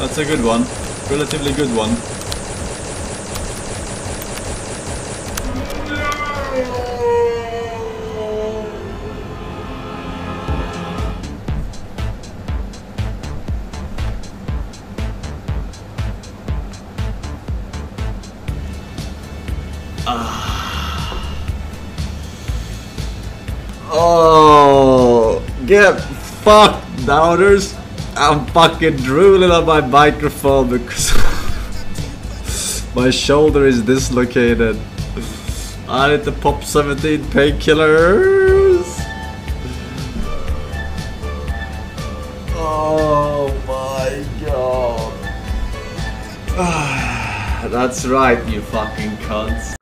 That's a good one. Relatively good one. Ah. Oh, get fucked, doubters. I'm fucking drooling on my microphone because my shoulder is dislocated. I need to pop 17 painkillers. Oh my god. That's right, you fucking cunts.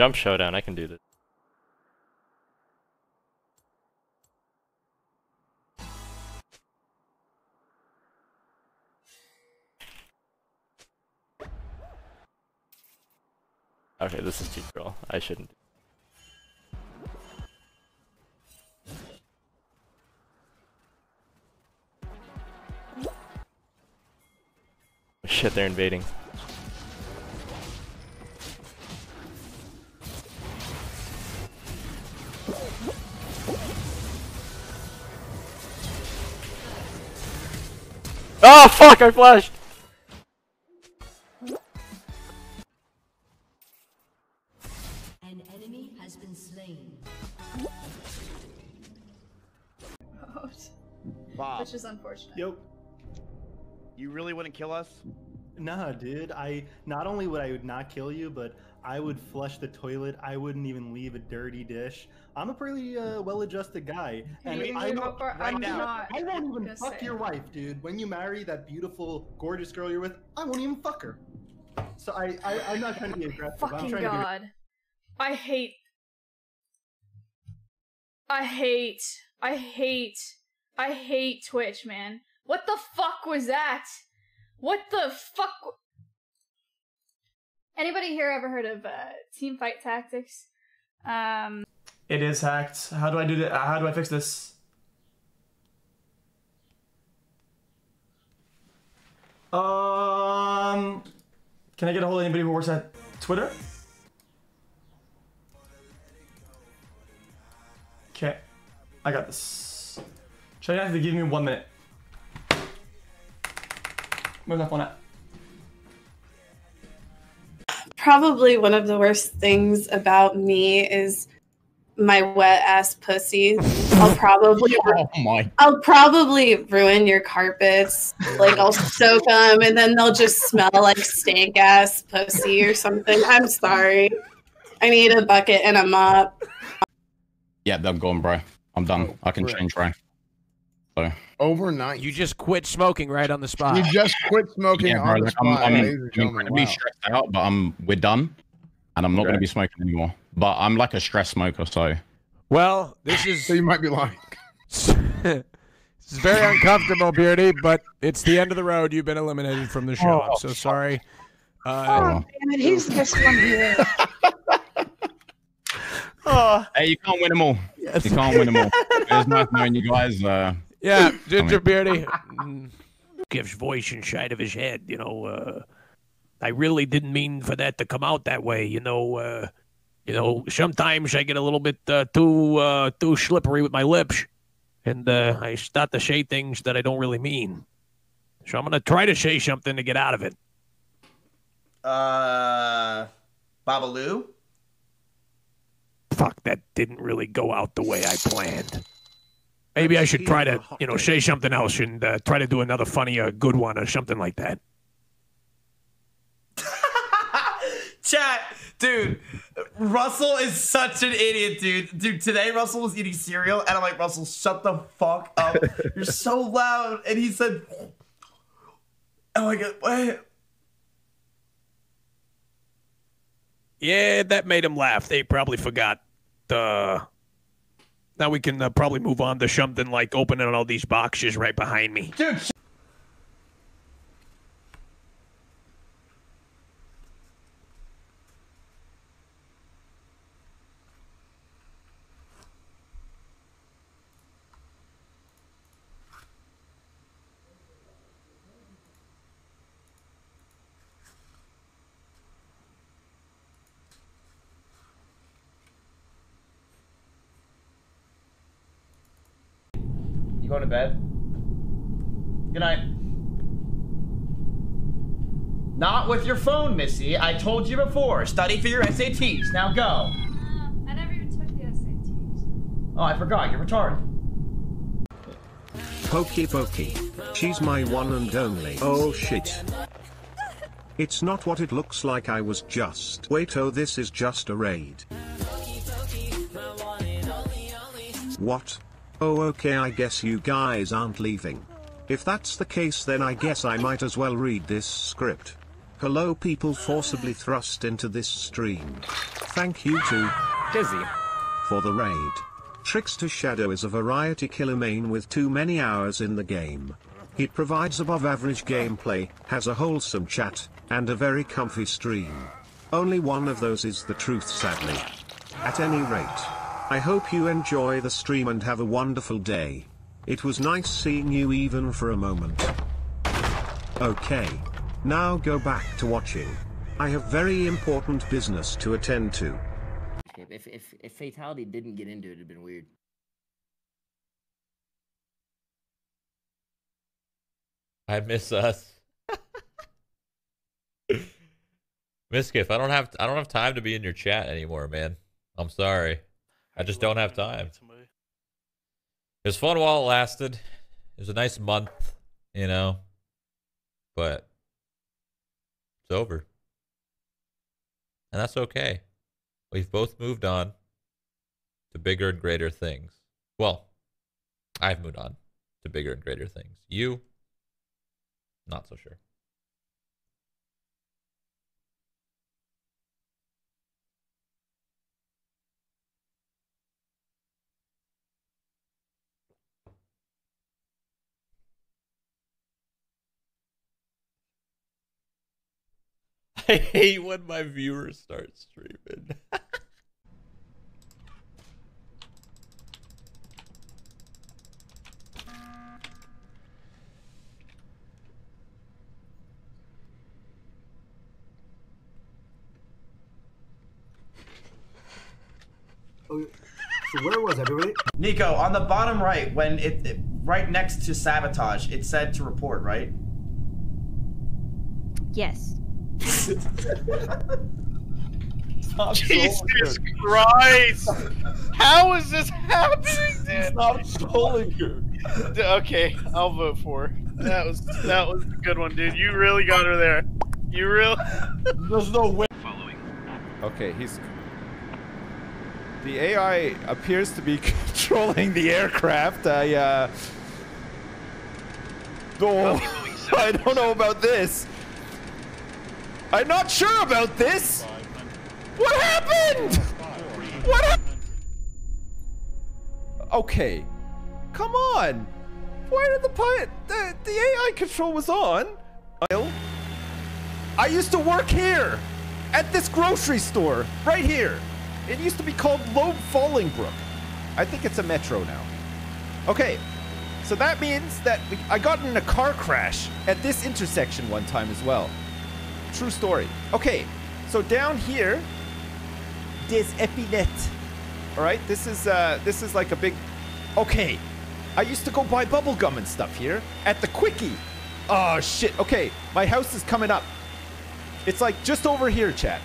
Jump showdown, I can do this. Okay, this is too girl. I shouldn't. Shit, they're invading. Oh fuck! I flashed. An enemy has been slain. Bob, which is unfortunate. Yo, you really wouldn't kill us? nah, dude. I not only would I not kill you, but I would flush the toilet. I wouldn't even leave a dirty dish. I'm a pretty uh, well-adjusted guy, and I you know know, for- right I'm now not I won't even fuck your wife, dude. When you marry that beautiful, gorgeous girl you're with, I won't even fuck her. So I, I I'm not trying to be aggressive. I'm Fucking trying to be god. I hate. I hate. I hate. I hate Twitch, man. What the fuck was that? What the fuck? Anybody here ever heard of uh, team fight tactics? Um, It is hacked. How do I do that? How do I fix this? Um, can I get a hold of anybody who works at Twitter? Okay, I got this. Try not to give me one minute. Where's my phone at? Probably one of the worst things about me is my wet ass pussy. I'll probably Oh my. I'll probably ruin your carpets. Like I'll soak them and then they'll just smell like stank ass pussy or something. I'm sorry. I need a bucket and a mop. Yeah, I'm gone, bro. I'm done. I can change, bro. So Overnight. You just quit smoking right on the spot. You just quit smoking yeah, bro. on the Like, I'm, I'm, I'm gentlemen. incredibly Wow. stressed out, but I'm we're done, and I'm not going to be smoking anymore. But I'm like a stress smoker, so Well, this is So you might be lying. this is very uncomfortable, Beardy, but it's the end of the road. You've been eliminated from the show. I'm so sorry. Uh, Oh. he's this one here. oh. hey, you can't win them all. You can't win them all. It's nice knowing you guys. Uh, yeah, Ginger Beardy. Gives voice inside of his head, you know. Uh, I really didn't mean for that to come out that way, you know. Uh, you know, sometimes I get a little bit uh, too uh, too slippery with my lips, and uh, I start to say things that I don't really mean. So I'm gonna try to say something to get out of it. Uh, Babaloo? Fuck, that didn't really go out the way I planned. Maybe I should try to, you know, say something else and uh, try to do another funny, uh, good one or something like that. Chat, dude, Russell is such an idiot, dude. Dude, today Russell was eating cereal, and I'm like, Russell, shut the fuck up. You're so loud. And he said, Oh my god, wait. Yeah, that made him laugh. They probably forgot. Uh, now we can uh, probably move on to something like opening all these boxes right behind me. Dude, going to bed? Good night. Not with your phone, Missy. I told you before. Study for your SATs. Now go. Uh, I never even took the SATs. Oh, I forgot. You're retarded. Pokey Pokey. She's my one and only. Oh shit. It's not what it looks like I was just. Wait oh this is just a raid. What? Oh okay I guess you guys aren't leaving. If that's the case then I guess I might as well read this script. Hello people forcibly thrust into this stream. Thank you to Dizzy. for the raid. Trickster Shadow is a variety killer main with too many hours in the game. He provides above average gameplay, has a wholesome chat, and a very comfy stream. Only one of those is the truth sadly. At any rate, I hope you enjoy the stream and have a wonderful day. It was nice seeing you even for a moment. Okay. Now go back to watching. I have very important business to attend to. If if if fatality didn't get into it, it'd been weird. I miss us. Mizkif, I don't have I don't have time to be in your chat anymore, man. I'm sorry. I just don't have time. It was fun while it lasted. It was a nice month, you know. But it's over. And that's okay. We've both moved on to bigger and greater things. Well, I've moved on to bigger and greater things. You, not so sure. I hate when my viewers start streaming. Oh, so where was everybody? Nico, on the bottom right, when it, it right next to sabotage, it said to report, right? Yes. Jesus Christ! How is this happening, dude? Stop trolling her. Okay, I'll vote for. her. That was that was a good one, dude. You really got her there. You real. There's no way. Following. Okay, he's. The AI appears to be controlling the aircraft. I, uh. Oh, I don't know about this. I'm not sure about this. What happened? What happened? Okay. Come on. Why did the pilot. The, the AI control was on. I used to work here at this grocery store right here. It used to be called Loeb Fallingbrook. I think it's a metro now. Okay, so that means that I got in a car crash at this intersection one time as well. True story. Okay, so down here, des Epinette. All right, this is uh, this is like a big. Okay, I used to go buy bubble gum and stuff here at the quickie. Oh shit. Okay, my house is coming up. It's like just over here, chat.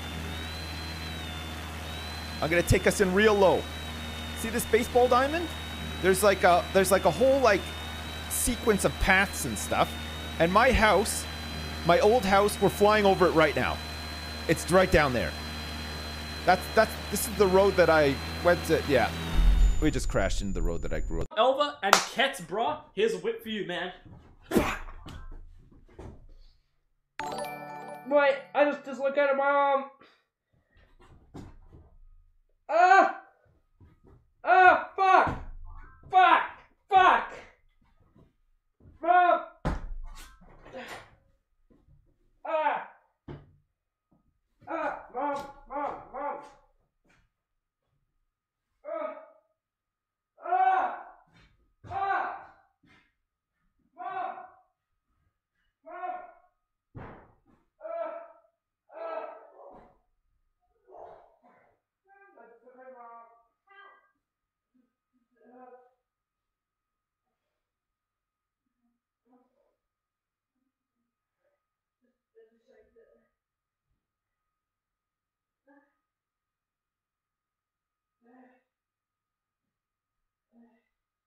I'm gonna take us in real low. See this baseball diamond? There's like a there's like a whole like sequence of paths and stuff. And my house, my old house, we're flying over it right now. It's right down there. That's that's this is the road that I went to. Yeah, we just crashed into the road that I grew up. Elva and Kets, bro. Here's a whip for you, man. Wait, I just dislocated my arm. Ah! Ah! Fuck! Fuck! Fuck! Mom!